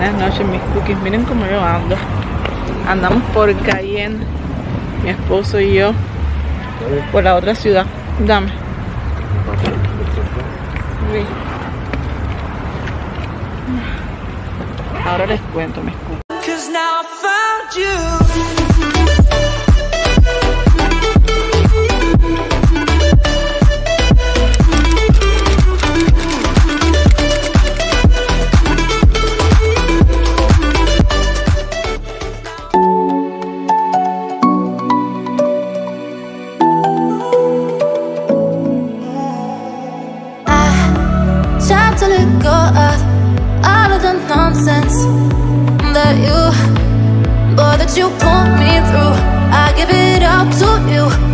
Buenas noches mis cookies, miren cómo yo ando. Andamos por Cayenne, mi esposo y yo, por la otra ciudad. Dame. Ahora les cuento mis cookies. You pull me through. I give it up to you.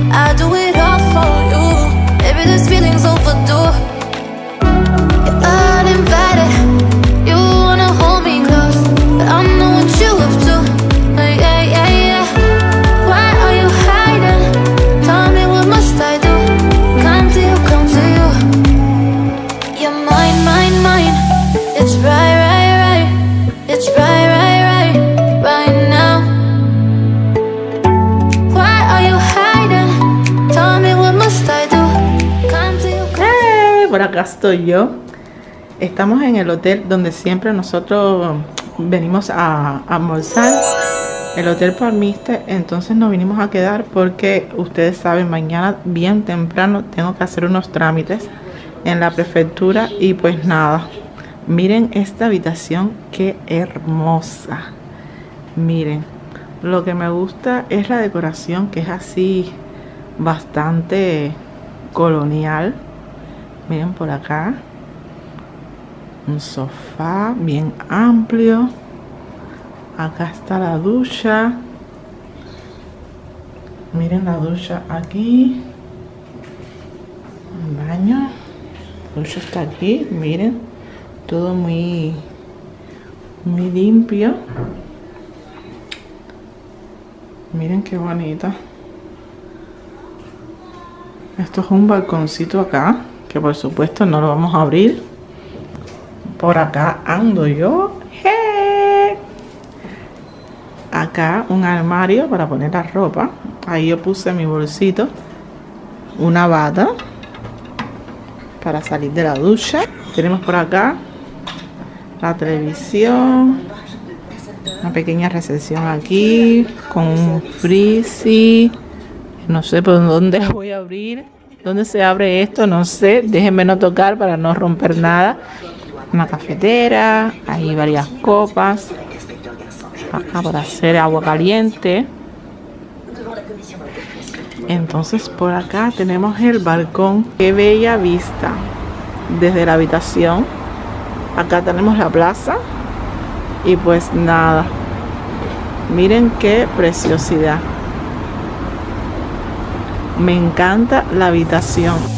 Yo. Estamos en el hotel donde siempre nosotros venimos a, a almorzar. El Hotel Palmiste. Entonces nos vinimos a quedar porque ustedes saben, mañana bien temprano tengo que hacer unos trámites en la prefectura. Y pues nada, miren esta habitación, qué hermosa. Miren, lo que me gusta es la decoración que es así bastante colonial. Miren por acá. Un sofá bien amplio. Acá está la ducha. Miren la ducha aquí. Un baño. La ducha está aquí. Miren. Todo muy, muy limpio. Miren qué bonita. Esto es un balconcito acá, por supuesto no lo vamos a abrir. Por acá ando yo. Acá un armario para poner la ropa. Ahí yo puse mi bolsito. Una bata para salir de la ducha. Tenemos por acá la televisión. Una pequeña recepción aquí con un frizzy. No sé por dónde voy a abrir. ¿Dónde se abre esto? No sé. Déjenme no tocar para no romper nada. Una cafetera. Hay varias copas. Acá para hacer agua caliente. Entonces por acá tenemos el balcón. Qué bella vista. Desde la habitación. Acá tenemos la plaza. Y pues nada. Miren qué preciosidad. Me encanta la habitación.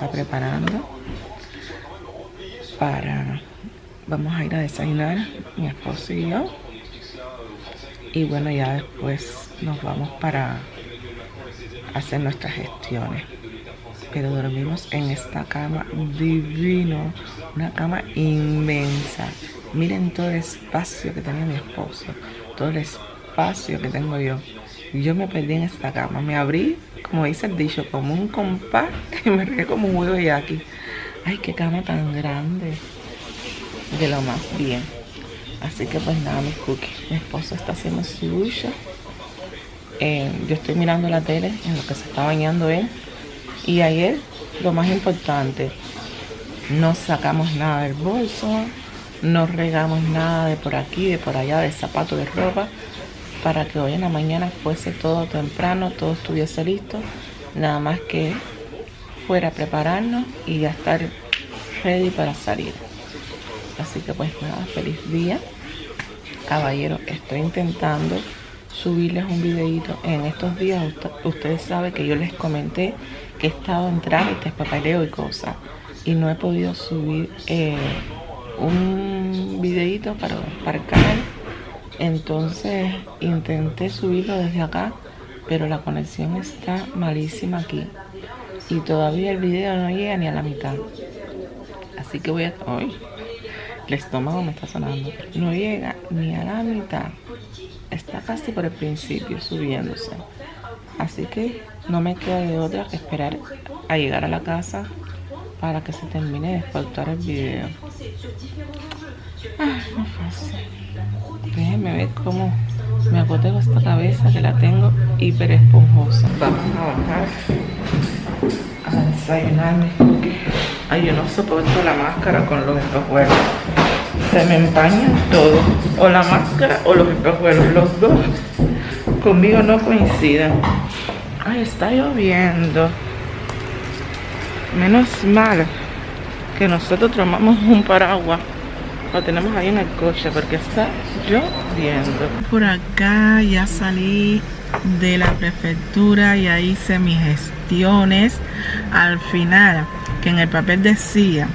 Está preparando para... Vamos a ir a desayunar, mi esposo y yo. Y bueno, ya después nos vamos para hacer nuestras gestiones. Pero dormimos en esta cama divino, una cama inmensa. Miren todo el espacio que tenía mi esposo, todo el espacio que tengo yo. Yo me perdí en esta cama, me abrí, como dice el dicho, como un compás y me regué como un huevo de aquí. Ay, qué cama tan grande. De lo más bien. Así que pues nada, mis cookies. Mi esposo está haciendo su ducha. Eh, yo estoy mirando la tele en lo que se está bañando él. Y ayer, lo más importante, no sacamos nada del bolso, no regamos nada de por aquí, de por allá, de zapatos, de ropa, para que hoy en la mañana fuese todo temprano, todo estuviese listo, nada más que fuera a prepararnos y ya estar ready para salir. Así que pues nada, feliz día. Caballero, estoy intentando subirles un videito en estos días. ustedes saben que yo les comenté que he estado en trámites, papeleo y cosas. Y no he podido subir eh, un videito para, para el canal. Entonces intenté subirlo desde acá, pero la conexión está malísima aquí. Y todavía el video no llega ni a la mitad. Así que voy a... Hoy el estómago me está sonando. No llega ni a la mitad. Está casi por el principio subiéndose. Así que no me queda de otra que esperar a llegar a la casa para que se termine de exportar el video. Ay, no fácil. Déjenme ver cómo me acoteo esta cabeza que la tengo hiper esponjosa. Vamos a bajar a desayunarme. Ay, yo no soporto la máscara con los espejuelos. Se me empañan todo. O la máscara o los espejuelos. Los dos conmigo no coinciden. Ay, está lloviendo. Menos mal que nosotros tomamos un paraguas. Lo tenemos ahí en el coche porque está Por acá ya salí de la prefectura, y ahí hice mis gestiones. Al final, que en el papel decía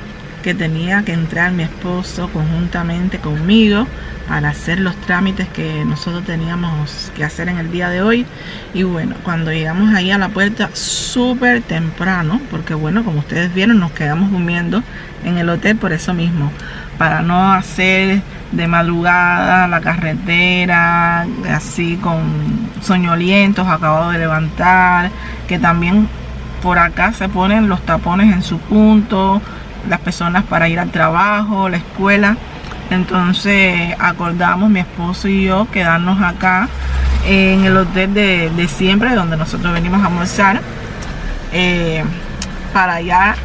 que tenía que entrar mi esposo conjuntamente conmigo para hacer los trámites que nosotros teníamos que hacer en el día de hoy. Y bueno, cuando llegamos ahí a la puerta súper temprano, porque bueno, como ustedes vieron, nos quedamos durmiendo en el hotel por eso mismo, para no hacer de madrugada la carretera, así con soñolientos, acabado de levantar, que también por acá se ponen los tapones en su punto, las personas para ir al trabajo, la escuela. Entonces acordamos mi esposo y yo quedarnos acá en el hotel de, siempre, donde nosotros venimos a almorzar, eh, para ya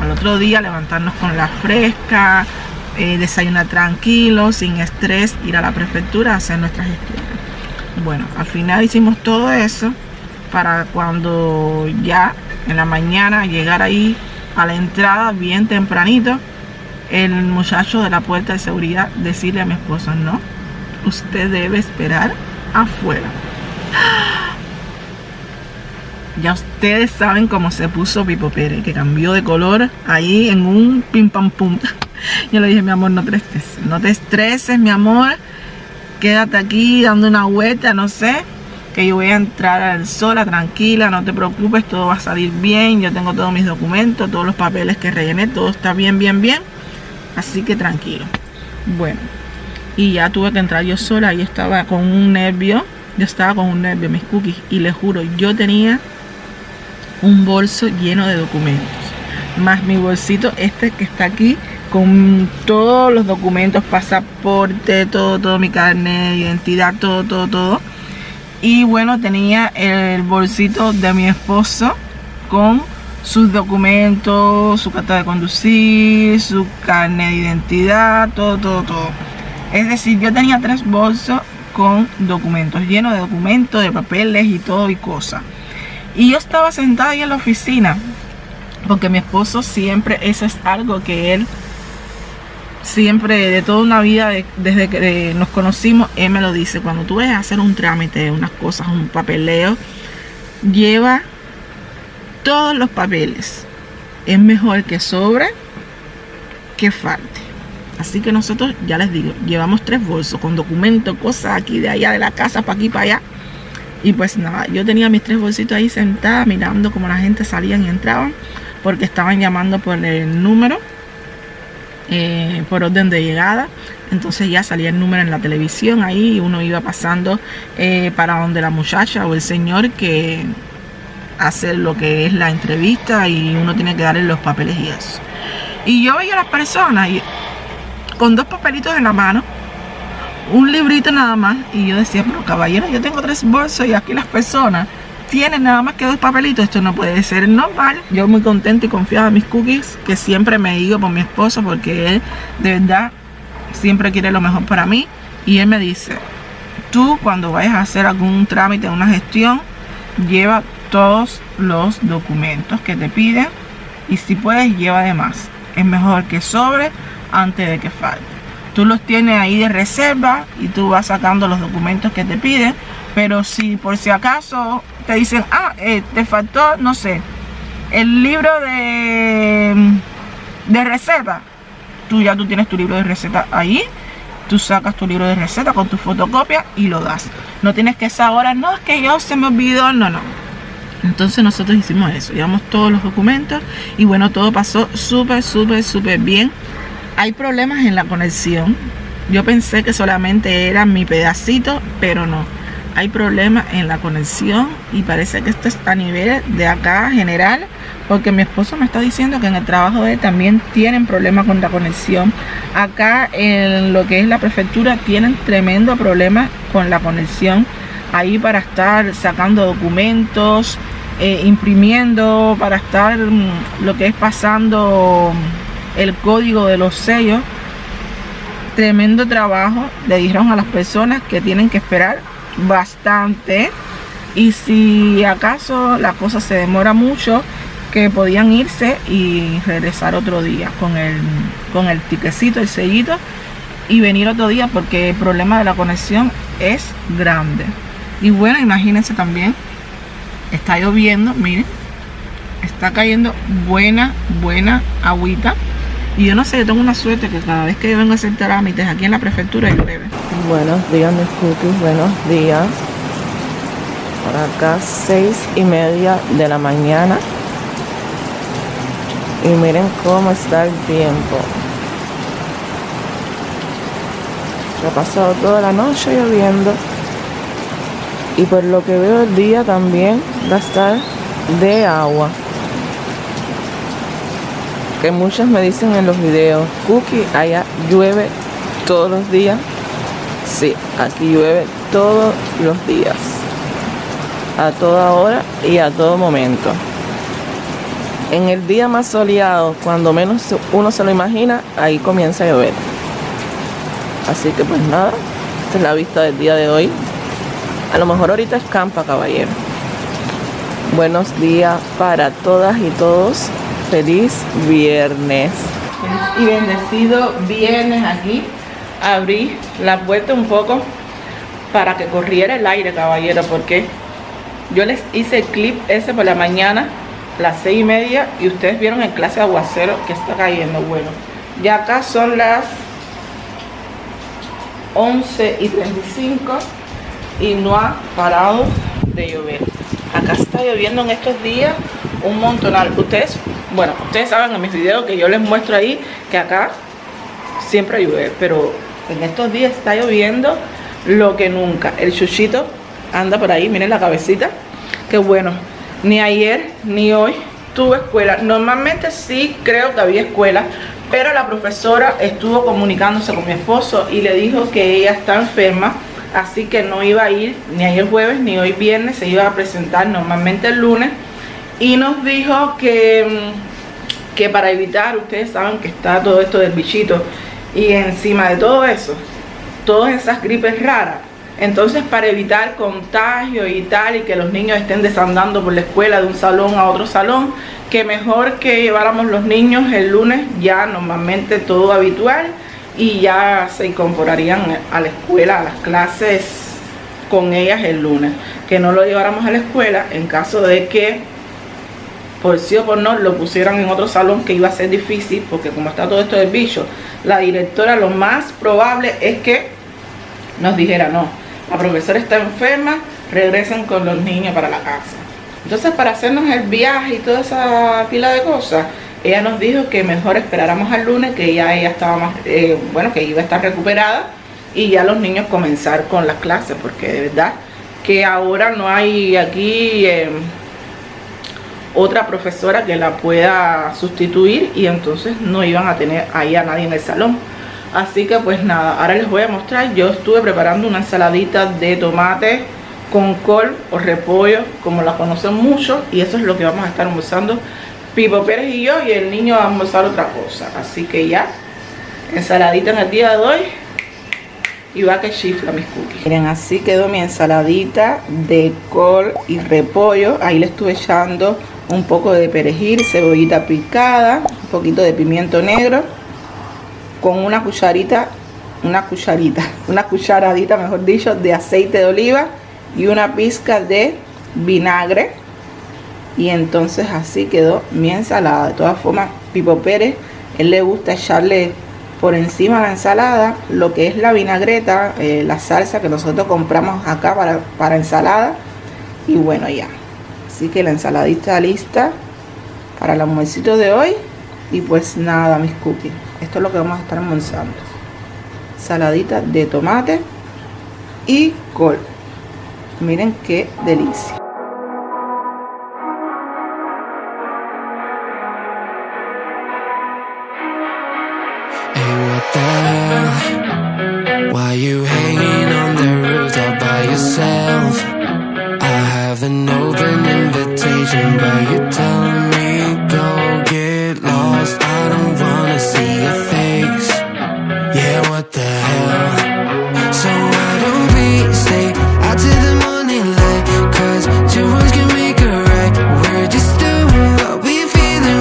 al otro día levantarnos con la fresca, eh, desayunar tranquilo, sin estrés, ir a la prefectura a hacer nuestras gestiones. Bueno, al final hicimos todo eso para cuando ya en la mañana llegar ahí a la entrada bien tempranito el muchacho de la puerta de seguridad decirle a mi esposo, no, usted debe esperar afuera. Ya ustedes saben cómo se puso Pipo Pérez, que cambió de color ahí en un pim pam pum. Yo le dije, mi amor, no te estreses, no te estreses, mi amor. Quédate aquí dando una vuelta, no sé, que yo voy a entrar al sol, tranquila, no te preocupes, todo va a salir bien. Yo tengo todos mis documentos, todos los papeles que rellené, todo está bien, bien, bien. Así que tranquilo. Bueno, y ya tuve que entrar yo sola. y estaba con un nervio. Yo estaba con un nervio, mis cookies. Y les juro, yo tenía un bolso lleno de documentos. Más mi bolsito este que está aquí con todos los documentos, pasaporte, todo, todo mi carnet, identidad, todo, todo, todo. Y bueno, tenía el bolsito de mi esposo con sus documentos, su carta de conducir, su carnet de identidad, todo, todo, todo. Es decir, yo tenía tres bolsos con documentos, llenos de documentos, de papeles y todo y cosas. Y yo estaba sentada ahí en la oficina, porque mi esposo siempre, eso es algo que él siempre, de toda una vida, desde que nos conocimos, él me lo dice, cuando tú a hacer un trámite, unas cosas, un papeleo, lleva todos los papeles. Es mejor que sobre que falte. Así que nosotros, ya les digo, llevamos tres bolsos con documentos, cosas aquí de allá de la casa, para aquí, para allá. Y pues nada, yo tenía mis tres bolsitos ahí sentada mirando como la gente salían y entraban, porque estaban llamando por el número, eh, por orden de llegada. Entonces ya salía el número en la televisión ahí y uno iba pasando eh, para donde la muchacha o el señor que hacer lo que es la entrevista y uno tiene que darle los papeles y eso. Y yo veía a las personas y, con dos papelitos en la mano, un librito nada más, y yo decía, pero caballero, yo tengo tres bolsos y aquí las personas tienen nada más que dos papelitos, esto no puede ser normal. Yo muy contento y confiada en mis cookies, que siempre me digo por mi esposo, porque él de verdad siempre quiere lo mejor para mí. Y él me dice, tú cuando vayas a hacer algún trámite, una gestión, lleva todos los documentos que te piden y si puedes lleva de más. Es mejor que sobre antes de que falte. tú los tienes ahí de reserva y tú vas sacando los documentos que te piden. Pero si por si acaso te dicen, ah, eh, te faltó, no sé, el libro de, de receta, tú ya tú tienes tu libro de receta ahí tú sacas tu libro de receta con tu fotocopia y lo das. No tienes que esa hora, no, es que yo se me olvidó, no, no. Entonces nosotros hicimos eso, llevamos todos los documentos y bueno, todo pasó súper, súper, súper bien. Hay problemas en la conexión. Yo pensé que solamente era mi pedacito, pero no. Hay problemas en la conexión y parece que esto es a nivel de acá general porque mi esposo me está diciendo que en el trabajo de él también tienen problemas con la conexión. Acá en lo que es la prefectura tienen tremendo problema con la conexión. Ahí para estar sacando documentos, eh, imprimiendo, para estar mm, lo que es pasando el código de los sellos. Tremendo trabajo. Le dijeron a las personas que tienen que esperar bastante. Y si acaso la cosa se demora mucho, que podían irse y regresar otro día con el, con el tiquecito, el sellito y venir otro día porque el problema de la conexión es grande. Y bueno, imagínense también, está lloviendo, miren, está cayendo buena, buena agüita. Y yo no sé, yo tengo una suerte que cada vez que yo vengo a hacer trámites aquí en la prefectura llueve. Buenos días, mis cookies, buenos días. Por acá, seis y media de la mañana y miren cómo está el tiempo se ha pasado toda la noche lloviendo y por lo que veo el día también va a estar de agua que muchas me dicen en los videos Cookie allá llueve todos los días sí aquí llueve todos los días a toda hora y a todo momento en el día más soleado, cuando menos uno se lo imagina, ahí comienza a llover. Así que pues nada, esta es la vista del día de hoy. A lo mejor ahorita escampa, caballero. Buenos días para todas y todos. Feliz viernes. Y bendecido viernes aquí. Abrí la puerta un poco para que corriera el aire, caballero, porque yo les hice el clip ese por la mañana las seis y media y ustedes vieron en clase aguacero que está cayendo bueno ya acá son las 11 y 35 y no ha parado de llover acá está lloviendo en estos días un montonal ustedes bueno ustedes saben en mis videos que yo les muestro ahí que acá siempre llueve pero en estos días está lloviendo lo que nunca. El chuchito anda por ahí miren la cabecita. Qué bueno. Ni ayer ni hoy tuve escuela. Normalmente sí creo que había escuela, pero la profesora estuvo comunicándose con mi esposo y le dijo que ella está enferma, así que no iba a ir ni ayer jueves ni hoy viernes, se iba a presentar normalmente el lunes y nos dijo que, mm, que para evitar, ustedes saben que está todo esto del bichito y encima de todo eso, todas esas gripes raras, entonces para evitar contagio y tal y que los niños estén desandando por la escuela de un salón a otro salón, que mejor que lleváramos los niños el lunes ya normalmente todo habitual y ya se incorporarían a la escuela, a las clases con ellas el lunes. Que no lo lleváramos a la escuela en caso de que por sí o por no lo pusieran en otro salón que iba a ser difícil porque como está todo esto del bicho, la directora lo más probable es que nos dijera no, la profesora está enferma, regresen con los niños para la casa. Entonces para hacernos el viaje y toda esa pila de cosas, ella nos dijo que mejor esperáramos al lunes, que ya ella estaba más, eh, bueno, que iba a estar recuperada y ya los niños comenzar con las clases, porque de verdad que ahora no hay aquí eh, otra profesora que la pueda sustituir y entonces no iban a tener ahí a nadie en el salón. Así que pues nada, ahora les voy a mostrar. Yo estuve preparando una ensaladita de tomate con col o repollo, como la conocen mucho. Y eso es lo que vamos a estar almorzando Pipo Pérez y yo. Y el niño va a almorzar otra cosa. Así que ya, ensaladita en el día de hoy. Y va que chifla mis cookies. Miren, así quedó mi ensaladita de col y repollo. Ahí le estuve echando un poco de perejil, cebollita picada, un poquito de pimiento negro con una cucharita una cucharita, una cucharadita, mejor dicho, de aceite de oliva y una pizca de vinagre. Y entonces así quedó mi ensalada. De todas formas, Pipo Pérez, él le gusta echarle por encima la ensalada lo que es la vinagreta, eh, la salsa que nosotros compramos acá para, para ensalada. Y bueno, ya. Así que la ensaladita lista para el almuercito de hoy. Y pues nada, mis cookies. Esto es lo que vamos a estar almorzando. Saladita de tomate y col. Miren qué delicia. Yeah, what the hell? So don't stay the? Cause two can. We're just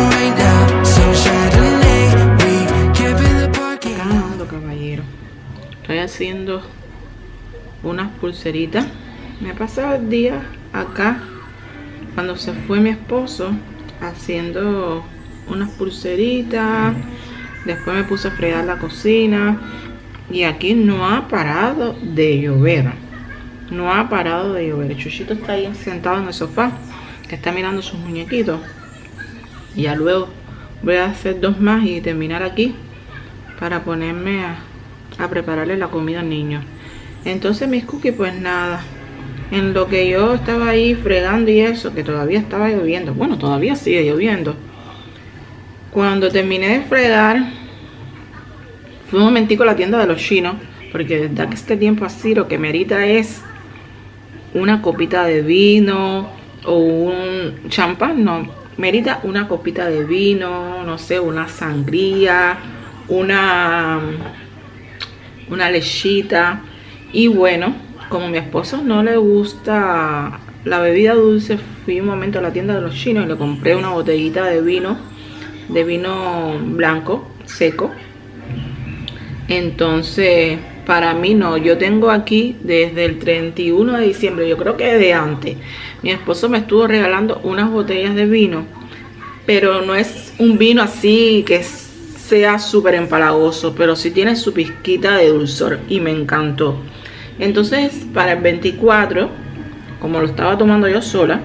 right now. So caballero. Estoy haciendo unas pulseritas. Me he pasado el día acá cuando se fue mi esposo haciendo unas pulseritas. Después me puse a fregar la cocina. Y aquí no ha parado de llover. No ha parado de llover. Chuchito está ahí sentado en el sofá. Que está mirando sus muñequitos. Y ya luego voy a hacer dos más y terminar aquí para ponerme a, a prepararle la comida al niño. Entonces mis cookies, pues nada. En lo que yo estaba ahí fregando y eso, que todavía estaba lloviendo. Bueno, todavía sigue lloviendo. Cuando terminé de fregar, fui un momentico a la tienda de los chinos. Porque de verdad que este tiempo así lo que merita es una copita de vino o un champán, no, merita una copita de vino, no sé, una sangría, una, una lechita. Y bueno, como mi esposo no le gusta la bebida dulce, fui un momento a la tienda de los chinos y le compré una botellita de vino, de vino blanco, seco. Entonces, para mí no, yo tengo aquí desde el 31 de diciembre, yo creo que de antes. Mi esposo me estuvo regalando unas botellas de vino, pero no es un vino así que sea súper empalagoso, pero sí tiene su pizquita de dulzor y me encantó. Entonces, para el 24, como lo estaba tomando yo sola,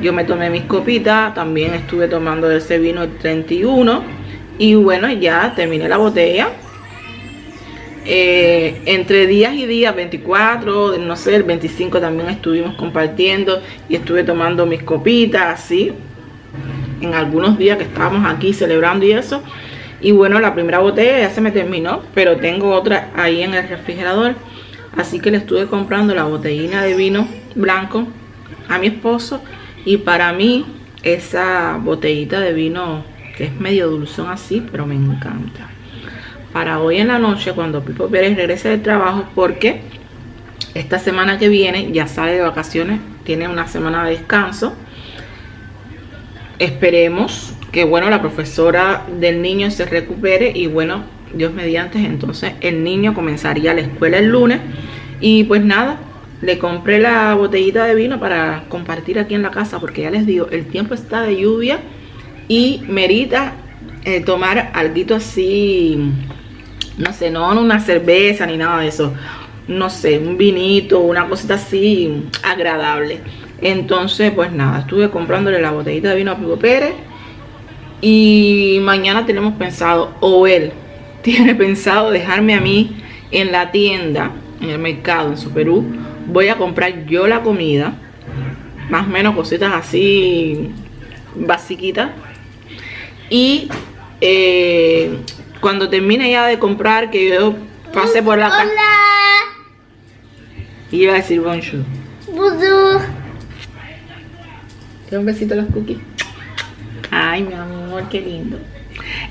yo me tomé mis copitas, también estuve tomando ese vino el 31 y bueno, ya terminé la botella. Eh, entre días y días, 24, no sé, el 25 también estuvimos compartiendo y estuve tomando mis copitas, así, en algunos días que estábamos aquí celebrando y eso. Y bueno, la primera botella ya se me terminó, pero tengo otra ahí en el refrigerador. Así que le estuve comprando la botellina de vino blanco a mi esposo. Y para mí, esa botellita de vino que es medio dulzón así, pero me encanta. Para hoy en la noche, cuando Pipo Pérez regrese del trabajo, porque esta semana que viene ya sale de vacaciones, tiene una semana de descanso. Esperemos que bueno la profesora del niño se recupere y bueno Dios mediante entonces el niño comenzaría la escuela el lunes y pues nada le compré la botellita de vino para compartir aquí en la casa porque ya les digo el tiempo está de lluvia y merita eh, tomar algo así no sé no una cerveza ni nada de eso no sé un vinito una cosita así agradable. Entonces pues nada estuve comprándole la botellita de vino a Pico Pérez y mañana tenemos pensado, o él tiene pensado dejarme a mí en la tienda, en el mercado, en su Perú. Voy a comprar yo la comida, más o menos cositas así basiquitas. Y eh, cuando termine ya de comprar, que yo pase por la casa. Y iba a decir bonjour. Bonjour. ¿Te un besito a los cookies? Ay, mi amor, qué lindo.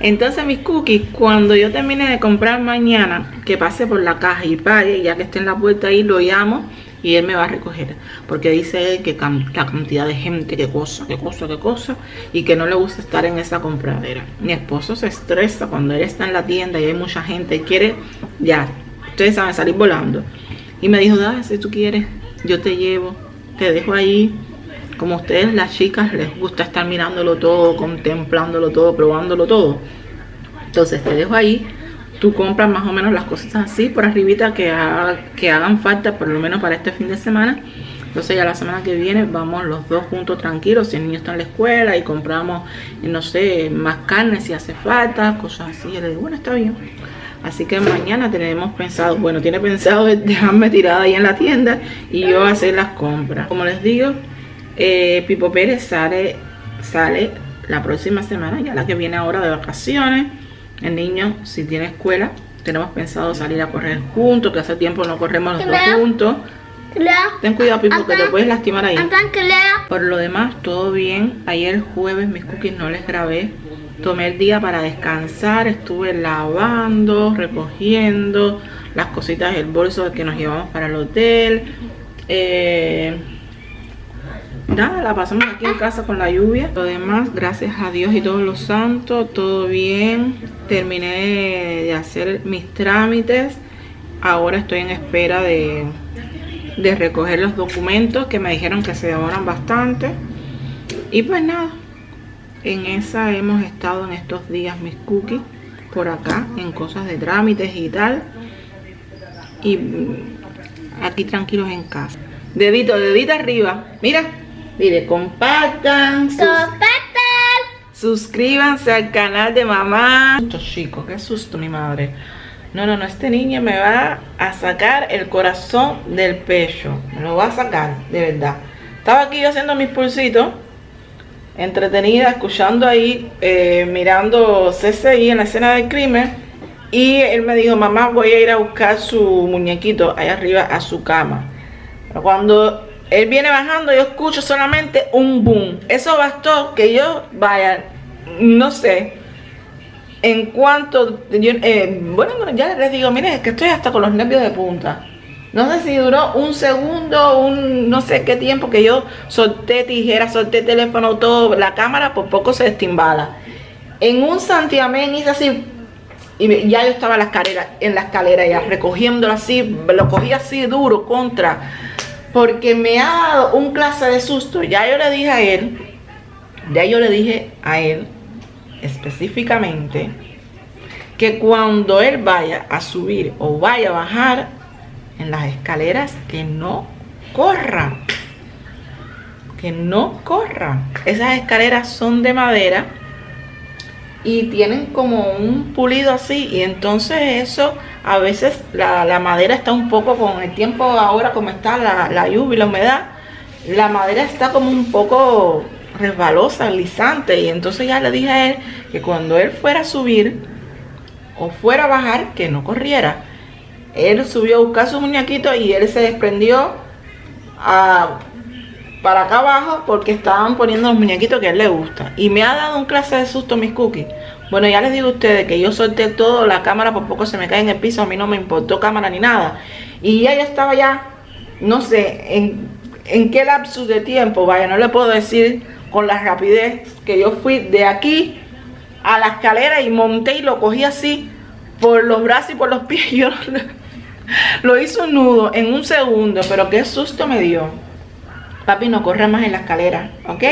Entonces mis cookies, cuando yo termine de comprar mañana, que pase por la caja y pague, ya que esté en la puerta ahí, lo llamo y él me va a recoger. Porque dice él que la cantidad de gente, qué cosa, qué cosa, qué cosa, y que no le gusta estar en esa compradera. Mi esposo se estresa cuando él está en la tienda y hay mucha gente y quiere ya ustedes saben, salir volando. Y me dijo, dale, si tú quieres, yo te llevo, te dejo ahí. Como ustedes, las chicas, les gusta estar mirándolo todo, contemplándolo todo, probándolo todo. Entonces te dejo ahí. Tú compras más o menos las cositas así por arribita que, haga- que hagan falta, por lo menos para este fin de semana. Entonces ya la semana que viene vamos los dos juntos tranquilos, si el niño está en la escuela y compramos, no sé, más carne si hace falta, cosas así. Yo le digo, bueno, está bien. Así que mañana tenemos pensado, bueno, tiene pensado dejarme tirada ahí en la tienda y yo hacer las compras. Como les digo, eh, Pipo Pérez sale, sale la próxima semana, ya la que viene ahora de vacaciones. El niño, si tiene escuela, tenemos pensado salir a correr juntos, que hace tiempo no corremos los dos juntos. Ten cuidado, Pipo, que te puedes lastimar ahí. Por lo demás, todo bien. Ayer jueves mis cookies no les grabé. Tomé el día para descansar. Estuve lavando, recogiendo las cositas del bolso que nos llevamos para el hotel. Eh, nada, la pasamos aquí en casa con la lluvia. Lo demás, gracias a Dios y todos los santos, todo bien. Terminé de hacer mis trámites. Ahora estoy en espera de, de recoger los documentos que me dijeron que se demoran bastante. Y pues nada, en esa hemos estado en estos días mis cookies por acá, en cosas de trámites y tal. Y aquí tranquilos en casa. Dedito, dedito arriba. Mira, mire, compartan, sus- Compartan. suscríbanse al canal de mamá. Susto, chico, qué susto mi madre. No, no, no, este niño me va a sacar el corazón del pecho. Me lo va a sacar, de verdad. Estaba aquí yo haciendo mis pulsitos, entretenida, escuchando ahí, eh, mirando CCI en la escena del crimen. Y él me dijo, mamá, voy a ir a buscar su muñequito allá arriba a su cama. Pero cuando él viene bajando, yo escucho solamente un boom. Eso bastó que yo vaya, no sé, en cuanto, yo, eh, bueno, ya les digo, miren, es que estoy hasta con los nervios de punta. No sé si duró un segundo, un no sé qué tiempo que yo solté tijera, solté teléfono, todo, la cámara por poco se destimbala. En un santiamén hice así, y ya yo estaba en la escalera, en la escalera ya recogiéndolo así, lo cogí así duro contra, porque me ha dado un clase de susto. Ya yo le dije a él, ya yo le dije a él específicamente que cuando él vaya a subir o vaya a bajar en las escaleras, que no corra. Que no corra. Esas escaleras son de madera y tienen como un pulido así y entonces eso a veces la, la madera está un poco con el tiempo ahora como está la, la lluvia y la humedad la madera está como un poco resbalosa, lisante y entonces ya le dije a él que cuando él fuera a subir o fuera a bajar que no corriera. Él subió a buscar su muñequito y él se desprendió a para acá abajo porque estaban poniendo los muñequitos que él le gusta. Y me ha dado un clase de susto mis cookies. Bueno, ya les digo a ustedes que yo solté todo, la cámara por poco se me cae en el piso, a mí no me importó cámara ni nada. Y yo estaba ya, no sé, en, en qué lapsus de tiempo, vaya, no le puedo decir con la rapidez que yo fui de aquí a la escalera y monté y lo cogí así por los brazos y por los pies. Yo lo hizo un nudo en un segundo, pero qué susto me dio. Papi, no corra más en la escalera, ¿ok?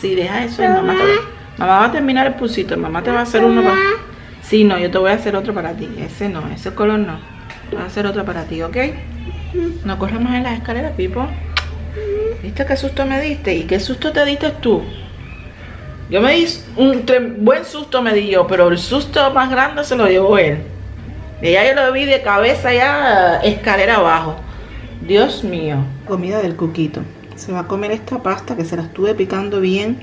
Sí, deja eso. y Mamá, te- mamá va a terminar el pulsito. Mamá te va a hacer uno para... Sí, no, yo te voy a hacer otro para ti. Ese no, ese color no. Voy a hacer otro para ti, ¿ok? No corras más en las escaleras, Pipo. ¿Viste qué susto me diste? ¿Y qué susto te diste tú? Yo me di un buen susto me di yo, pero el susto más grande se lo llevó él. Y ya yo lo vi de cabeza ya escalera abajo. Dios mío. Comida del cuquito. Se va a comer esta pasta que se la estuve picando bien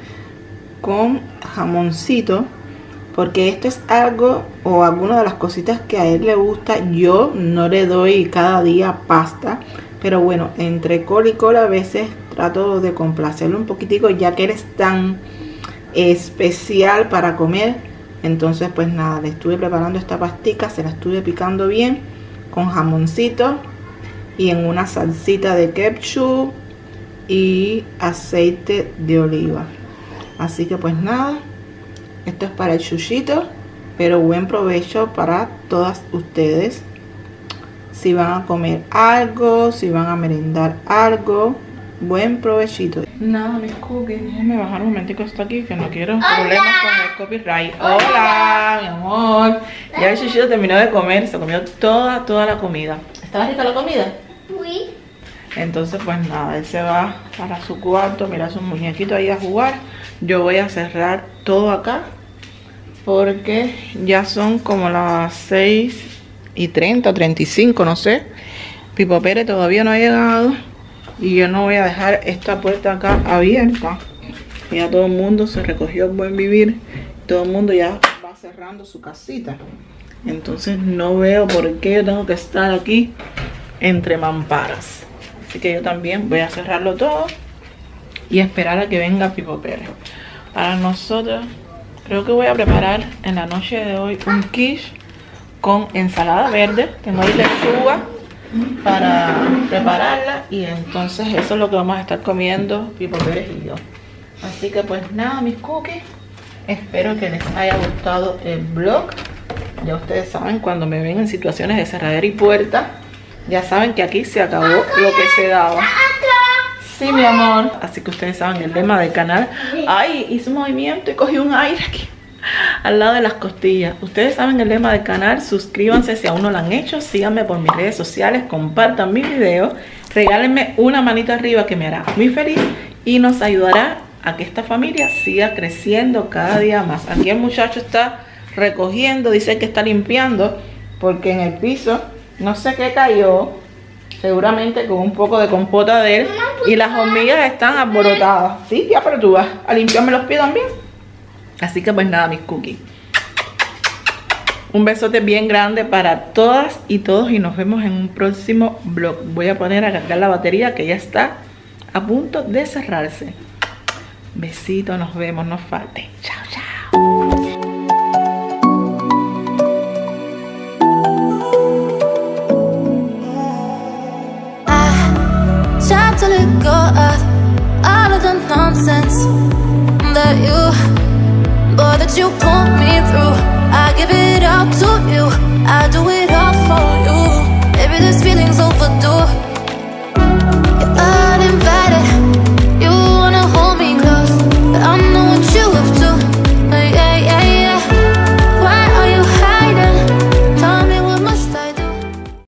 con jamoncito. Porque esto es algo o alguna de las cositas que a él le gusta. Yo no le doy cada día pasta. Pero bueno, entre col y col a veces trato de complacerlo un poquitico ya que él es tan especial para comer. Entonces pues nada, le estuve preparando esta pastica, se la estuve picando bien con jamoncito y en una salsita de ketchup y aceite de oliva. Así que pues nada, esto es para el chuchito. Pero buen provecho para todas ustedes. Si van a comer algo, si van a merendar algo, buen provechito. Nada, mis cookies. Déjenme bajar un momentico esto aquí que no quiero problemas con el copyright. Hola, mi amor. Ya el Chuchito terminó de comer, se comió toda, toda la comida. ¿Estaba rica la comida? Oui. Entonces pues nada, él se va para su cuarto, mira su muñequito ahí a jugar. Yo voy a cerrar todo acá porque ya son como las 6 y 30, 35, no sé. Pipo Pérez todavía no ha llegado y yo no voy a dejar esta puerta acá abierta. Ya todo el mundo se recogió el buen vivir, todo el mundo ya va cerrando su casita. Entonces no veo por qué yo tengo que estar aquí entre mamparas. Así que yo también voy a cerrarlo todo y esperar a que venga Pipo Pérez. Para nosotros, creo que voy a preparar en la noche de hoy un quiche con ensalada verde. Tengo ahí lechuga para prepararla y entonces eso es lo que vamos a estar comiendo Pipo Pérez y yo. Así que pues nada, mis cookies. Espero que les haya gustado el vlog. Ya ustedes saben, cuando me ven en situaciones de cerradera y puerta, ya saben que aquí se acabó lo que se daba. Sí, mi amor. Así que ustedes saben el lema del canal. Ay, hice un movimiento y cogí un aire aquí al lado de las costillas. Ustedes saben el lema del canal. Suscríbanse si aún no lo han hecho. Síganme por mis redes sociales. Compartan mi video. Regálenme una manita arriba que me hará muy feliz y nos ayudará a que esta familia siga creciendo cada día más. Aquí el muchacho está recogiendo, dice que está limpiando porque en el piso no sé qué cayó, seguramente con un poco de compota de él y las hormigas están alborotadas. Sí, ya, pero tú vas a limpiarme los pies también. Así que pues nada, mis cookies. Un besote bien grande para todas y todos y nos vemos en un próximo vlog. Voy a poner a cargar la batería que ya está a punto de cerrarse. Besito, nos vemos, no falte. Chao, chao. That you put me through. I give it up to you. I do it all for you. Maybe this feeling's overdue.